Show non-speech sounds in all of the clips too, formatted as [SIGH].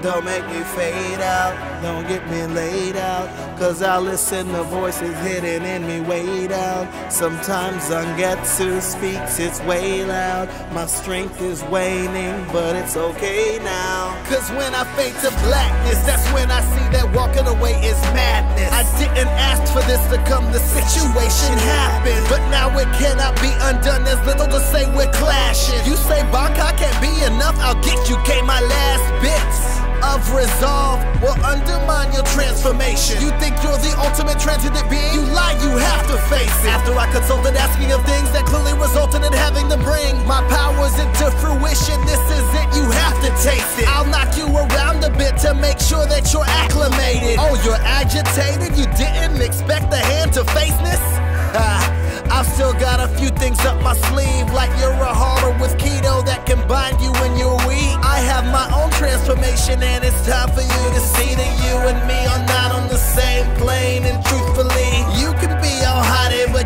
Don't make me fade out, don't get me laid out. Cause I listen to voices hidden in me way down. Sometimes Zangetsu speaks, it's way loud. My strength is waning, but it's okay now. Cause when I fade to blackness, that's when I see that walking away is madness. I didn't ask for this to come, the situation happened. But now it cannot be undone, there's little to say we're clashing. You say Bankai can't be enough, I'll get you, K, my last bits your transformation. You think you're the ultimate transcendent being? You lie, you have to face it. After I consulted asking of things that clearly resulted in having to bring my powers into fruition, this is it, you have to taste it. I'll knock you around a bit to make sure that you're acclimated. Oh, you're agitated? You didn't expect the hand to face this? Ah. I've still got a few things up my sleeve, like Urahara with Kido that can bind you when you're weak. I have my own transformation, and it's time for you to see that you and me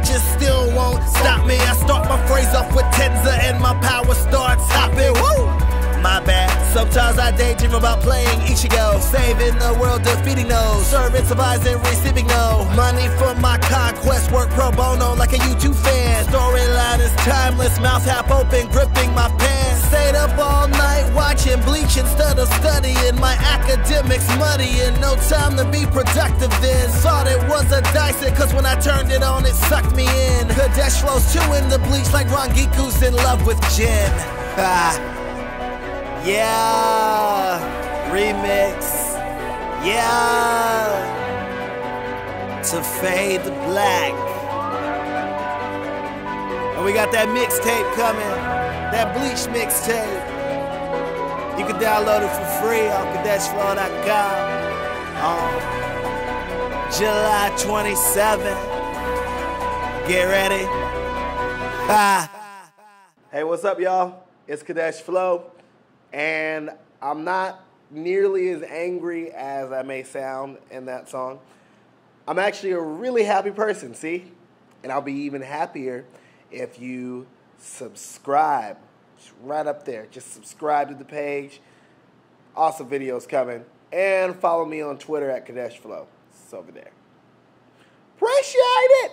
you still won't stop me. I start my phrase off with Tensa, and my power starts hopping. Woo! My bad. Sometimes I daydream about playing Ichigo, saving the world, defeating those, serving, surviving, receiving no money for my conquest. Work pro bono like a YouTube fan. Storyline is timeless, mouth half open, gripping my pen. Stayed up all night watching Bleach instead of studying. My academics muddy and no time to be productive. Then was a Dyson, cause when I turned it on, it sucked me in. Kadesh flows two in the bleach like Rangiku's in love with Gin. [LAUGHS] Ah. Yeah, remix. Yeah, to fade to black. And we got that mixtape coming, that bleach mixtape. You can download it for free on KadeshFlow.com on July 27. Get ready. Hey, what's up, y'all? It's Kadesh Flow and I'm not nearly as angry as I may sound in that song. I'm actually a really happy person, see? And I'll be even happier if you subscribe. It's right up there. Just subscribe to the page. Awesome videos coming. And follow me on Twitter at Kadesh Flow. Over there. Appreciate it!